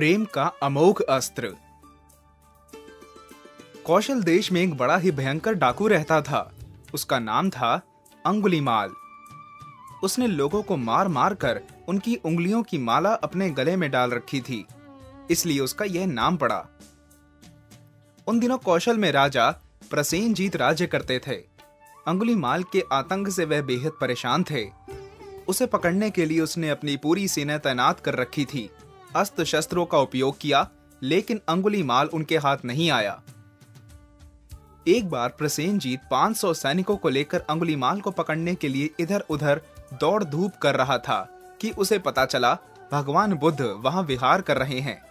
प्रेम का अमोघ अस्त्र। कौशल देश में एक बड़ा ही भयंकर डाकू रहता था। उसका नाम था अंगुलीमाल। उसने लोगों को मार मार कर उनकी उंगलियों की माला अपने गले में डाल रखी थी। इसलिए उसका यह नाम पड़ा। उन दिनों कौशल में राजा प्रसेनजीत राज्य करते थे। अंगुलीमाल के आतंक से वह बेहद परेशान थे। उसे पकड़ने के लिए उसने अपनी पूरी सेना तैनात कर रखी थी। अस्त्र शस्त्रों का उपयोग किया, लेकिन अंगुली माल उनके हाथ नहीं आया। एक बार प्रसेनजीत 500 सैनिकों को लेकर अंगुलीमाल को पकड़ने के लिए इधर उधर दौड़ धूप कर रहा था कि उसे पता चला, भगवान बुद्ध वहाँ विहार कर रहे हैं।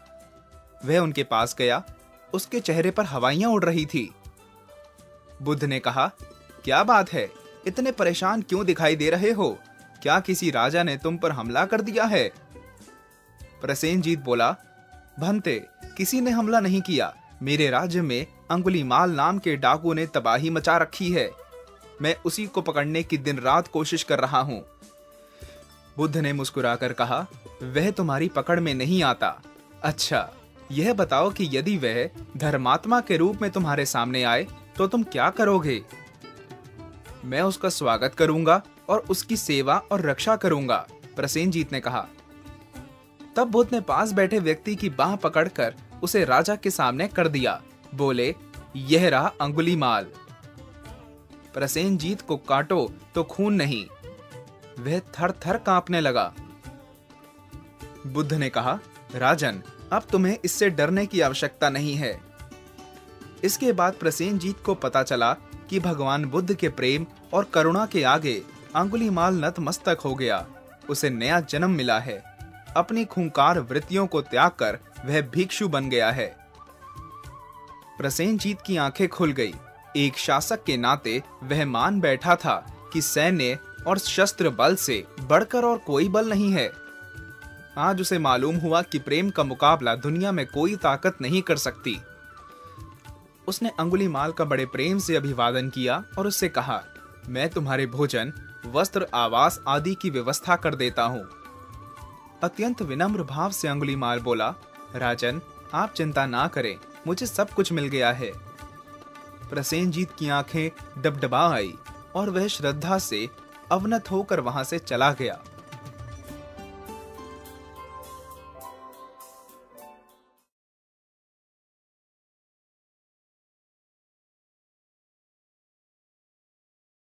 वह उनके पास गया, उसके चेहरे पर हवाइयाँ उड़ रही थी। बुद्ध ने कहा, क्या बात है? इतने परेशान क्यों दिखाई दे रहे हो? क्या किसी राजा ने तुम पर हमला कर दिया है? प्रसेनजीत बोला, भंते, किसी ने हमला नहीं किया। मेरे राज्य में अंगुलीमाल नाम के डाकू ने तबाही मचा रखी है। मैं उसी को पकड़ने की दिन रात कोशिश कर रहा हूँ। बुद्ध ने मुस्कुराकर कहा, वह तुम्हारी पकड़ में नहीं आता। अच्छा यह बताओ कि यदि वह धर्मात्मा के रूप में तुम्हारे सामने आए तो तुम क्या करोगे? मैं उसका स्वागत करूँगा और उसकी सेवा और रक्षा करूँगा, प्रसेनजीत ने कहा। तब बुद्ध ने पास बैठे व्यक्ति की बाह पकड़कर उसे राजा के सामने कर दिया। बोले, यह रहा अंगुली माल। प्रसेन जीत को काटो तो खून नहीं। वह थर थर कांपने लगा। बुद्ध ने कहा, राजन, अब तुम्हें इससे डरने की आवश्यकता नहीं है। इसके बाद प्रसेनजीत को पता चला कि भगवान बुद्ध के प्रेम और करुणा के आगे अंगुलीमाल नतमस्तक हो गया। उसे नया जन्म मिला है। अपनी खूंकार वृत्तियों को त्याग कर वह भिक्षु बन गया है। प्रसेनजीत की आँखें खुल गई। एक शासक के नाते वह मान बैठा था कि सैन्य और शस्त्र बल से बढ़कर और कोई बल नहीं है। आज उसे मालूम हुआ कि प्रेम का मुकाबला दुनिया में कोई ताकत नहीं कर सकती। उसने अंगुली माल का बड़े प्रेम से अभिवादन किया और उससे कहा, मैं तुम्हारे भोजन, वस्त्र, आवास आदि की व्यवस्था कर देता हूँ। अत्यंत विनम्र भाव से अंगुली मार बोला, राजन, आप चिंता ना करें, मुझे सब कुछ मिल गया है। प्रसेनजीत की आँखें डबडबा आई और वह श्रद्धा से अवनत होकर वहाँ से चला गया।